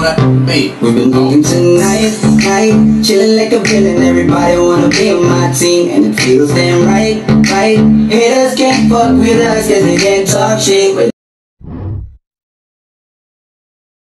wanna be. We've been looking tonight, night, chillin' like a villain. Everybody wanna be on my team, and it feels damn right, right. Haters can't fuck with us 'cause they can't talk shit.